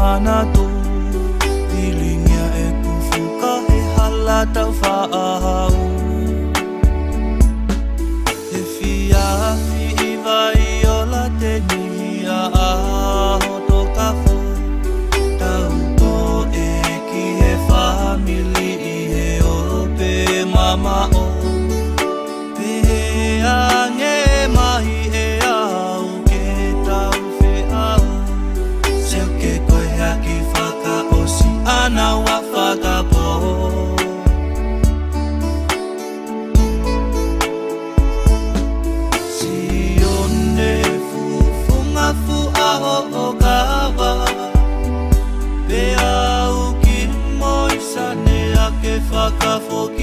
mana tu Ilingia e kufuka e hala tau whaahau He fia fi i vai o la te nia a ho to ka ho Tau to e ki he whaamili i he o pe mama o wakafoke